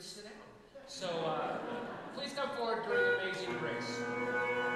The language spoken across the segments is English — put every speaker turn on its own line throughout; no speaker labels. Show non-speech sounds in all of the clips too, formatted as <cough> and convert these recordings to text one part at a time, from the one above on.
sit down. So uh, please come forward during Amazing Grace.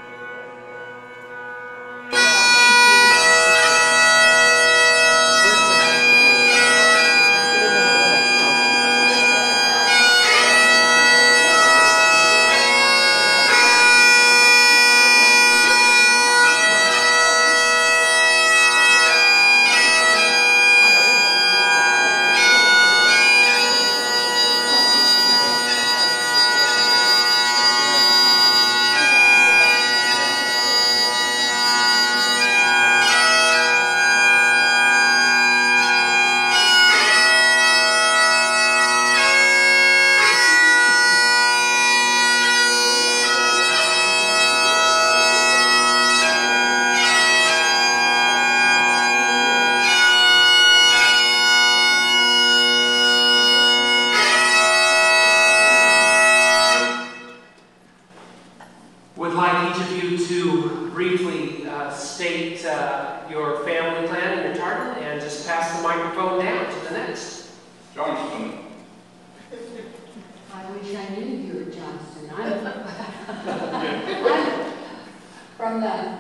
You to briefly uh, state uh, your family plan and your tartan and just pass the microphone down to the next.
Johnston,
I wish I knew you were Johnston. I'm, <laughs> <laughs> I'm from the,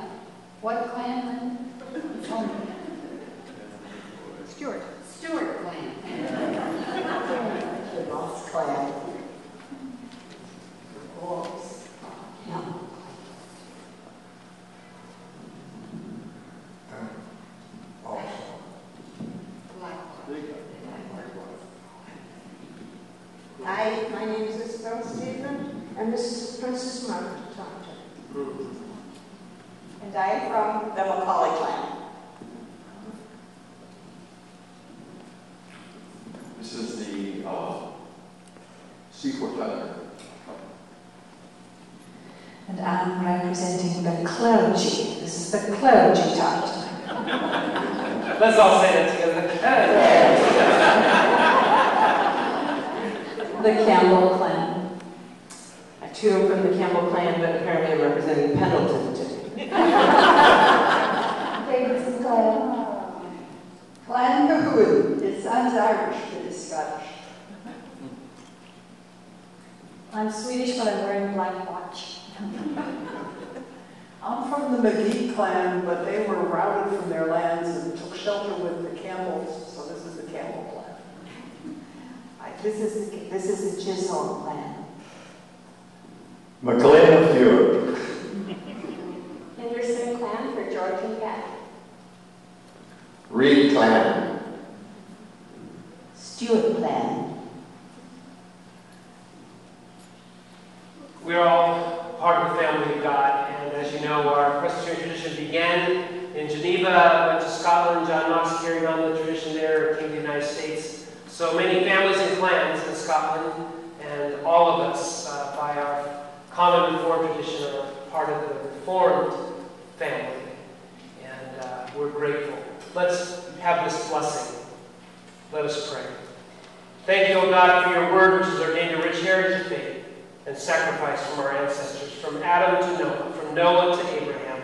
what clan? Oh, Stewart. Stewart clan. Lost clan. Wolves. Yeah.
Hi, my name is Isabel Stephen, and this is Princess Margaret Thompson. And I am from the Macaulay clan.
this is the uh, Seaport Thunder.
And I'm representing the clergy. This is the clergy tartan.
Let's all say that together.
The Campbell clan. I too am from the Campbell clan, but apparently I'm representing Pendleton today.
David's clan. Clan Colquhoun. It sounds Irish, but it's Scottish.
I'm Swedish, but I'm wearing a black watch.
I'm from the McGee clan, but they were routed from their lands and took shelter with the Campbells, so this is the Campbell clan.
This is, this is the Chisholm clan.
McLean of Europe.
Henderson clan for George and Pat.
Reed Clan.
Stewart clan.
We're all part of the family of God, and as you know, our Presbyterian tradition began in Geneva, went to Scotland. John Knox carried on the tradition there, came to the United States. So many families and clans in Scotland, and all of us, uh, by our common Reformed tradition, are part of the Reformed family, and uh, we're grateful. Let's have this blessing. Let us pray. Thank you, O God, for your word, which has ordained a rich heritage of faith and sacrifice from our ancestors, from Adam to Noah, from Noah to Abraham,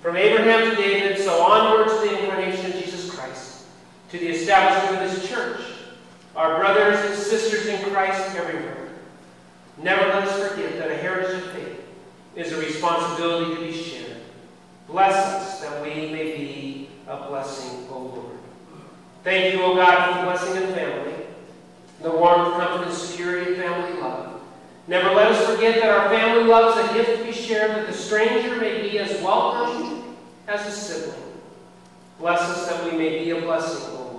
from Abraham to David, so onward to the incarnation of Jesus Christ, to the establishment of his church, our brothers and sisters in Christ everywhere. Never let us forget that a heritage of faith is a responsibility to be shared. Bless us that we may be a blessing, O Lord. Thank you, O God, for the blessing of family, the warmth, comfort, and security of family love. Never let us forget that our family love is a gift to be shared, that the stranger may be as welcome as a sibling. Bless us that we may be a blessing, Lord.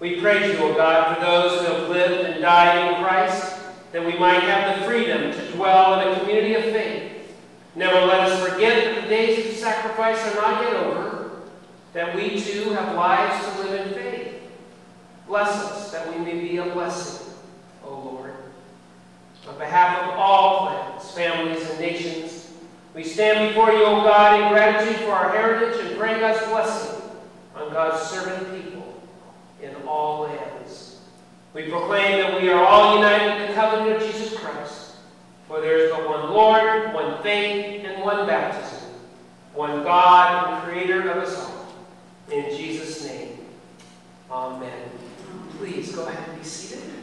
We praise you, O God, for those who have lived and died in Christ, that we might have the freedom to dwell in a community of faith. Never let us forget that the days of sacrifice are not yet over, that we too have lives to live in faith. Bless us that we may be a blessing, O Lord. On behalf of all clans, families, and nations, we stand before you, O God, in gratitude for our heritage and pray God's blessing on God's servant people. We proclaim that we are all united in the covenant of Jesus Christ, for there is but one Lord, one faith, and one baptism, one God and creator of us all. In Jesus' name, amen. Please go ahead and be seated.